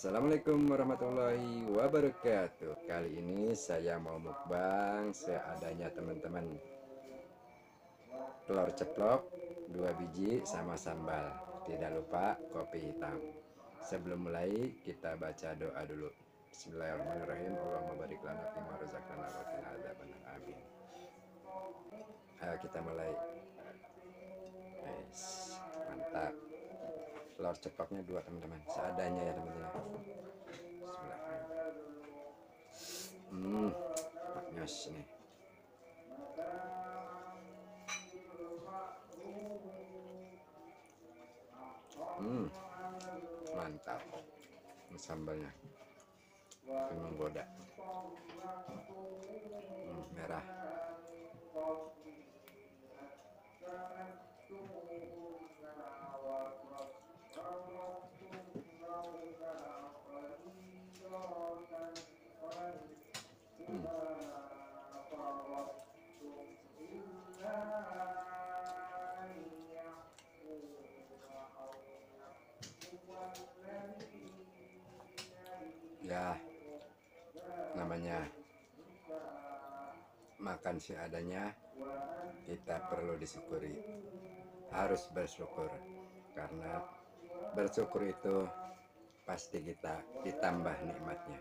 Assalamualaikum warahmatullahi wabarakatuh. Kali ini saya mau mukbang seadanya teman-teman. Telur ceplok dua biji sama sambal. Tidak lupa kopi hitam. Sebelum mulai kita baca doa dulu. Bismillahirrahmanirrahim. Allahumma barik lana fima razaqtana wa amin. Ayo kita mulai telur ceploknya dua teman-teman. Seadanya ya teman-teman. Hmm maknyos nih. Hmm mantap. Ini sambalnya. Ini menggoda. Hmm, merah ya namanya makan seadanya kita perlu disyukuri. Harus bersyukur karena bersyukur itu pasti kita ditambah nikmatnya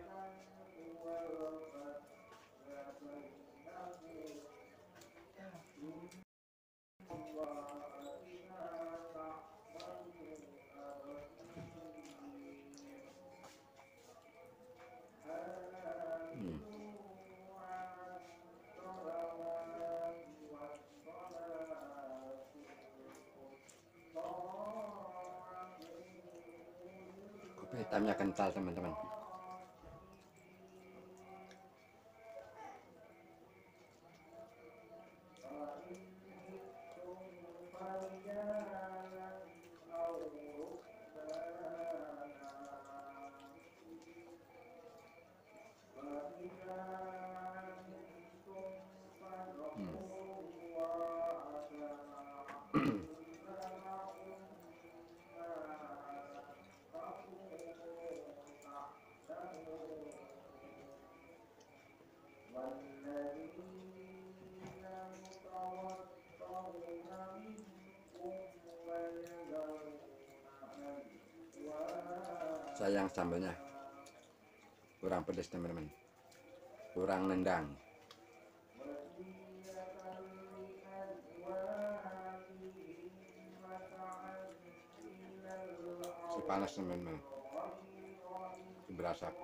hitamnya kental teman-teman sayang sambalnya. Kurang pedas teman-teman. Kurang nendang. Si panas teman-teman. Berasap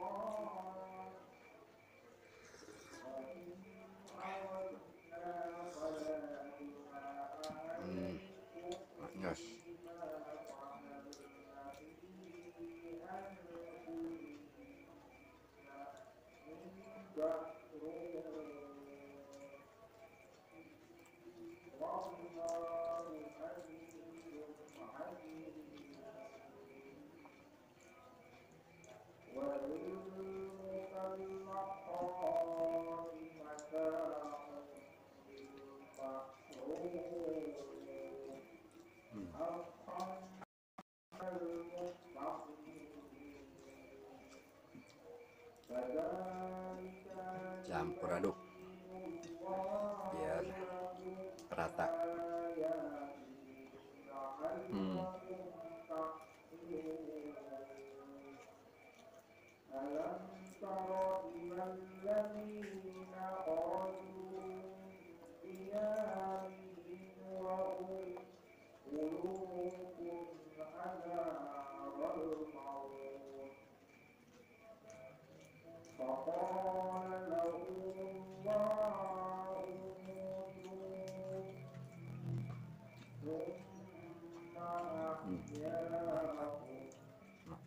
campur aduk. Biar rata. Hmm.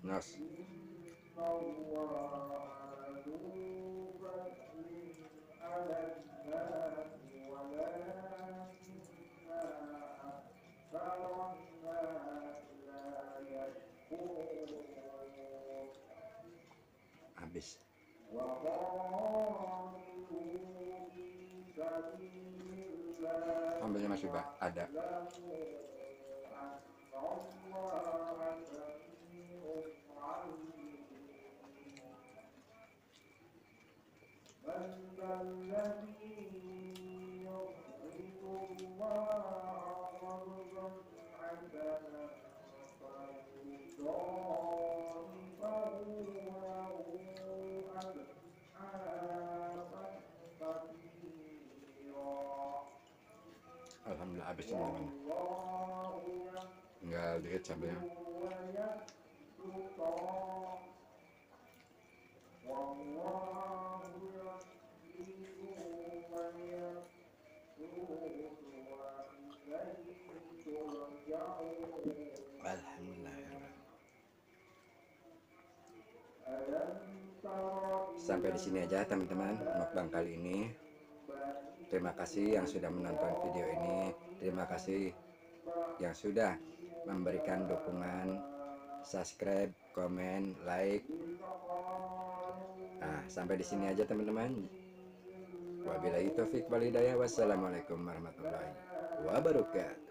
Nas. Habis. Ambilnya masih ada. Alhamdulillah habis ini Tinggal dikit ya. Wallah sampai di sini aja teman-teman mukbang kali ini. Terima kasih yang sudah menonton video ini. Terima kasih yang sudah memberikan dukungan subscribe komen like. Nah sampai di sini aja teman-teman. Wabillahi taufik walhidayah. Wassalamualaikum warahmatullahi wabarakatuh